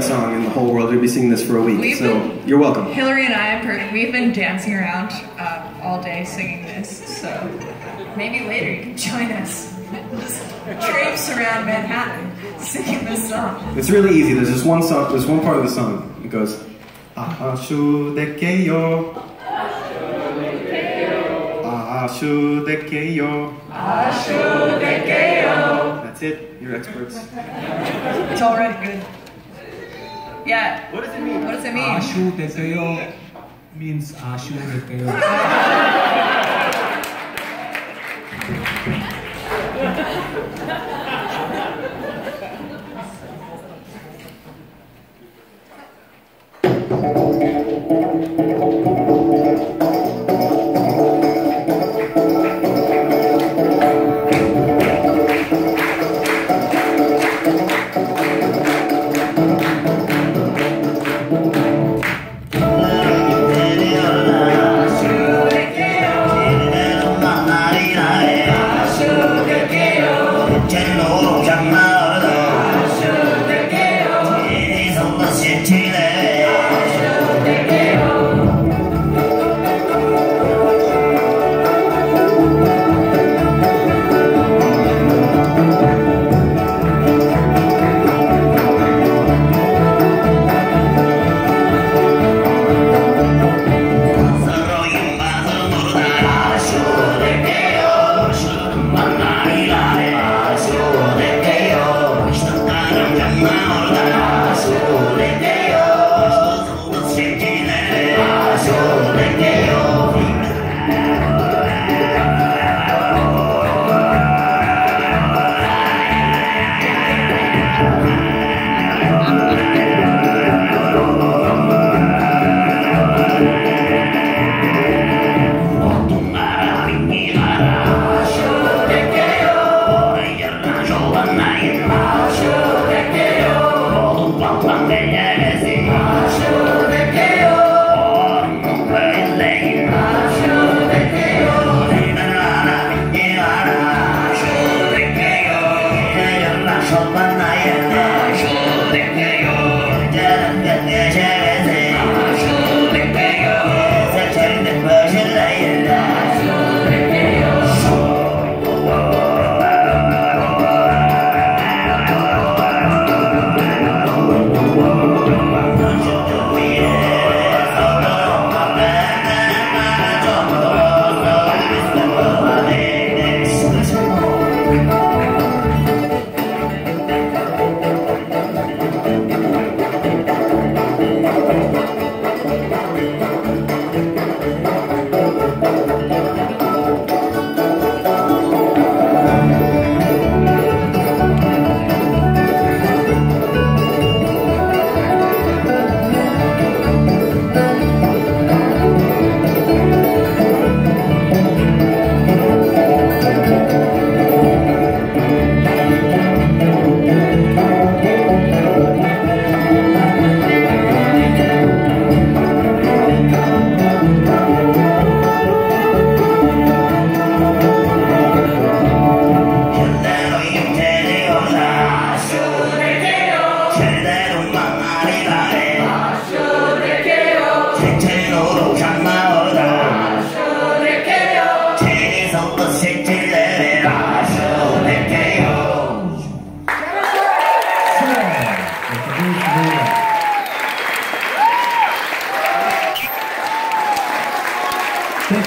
song in the whole world. You'll be singing this for a week, we've so been, you're welcome. Hillary and I—we've been dancing around uh, all day singing this, so maybe later you can join us. Traipse around Manhattan singing this song. It's really easy. There's just one song. There's one part of the song. It goes, Aa-shu Dekei-oo. de Ahashudekeyo. That's it. You're experts. It's all right. good. Yeah. What does it mean? What does it mean? Ashu means Ashu Teteyo. 되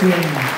嗯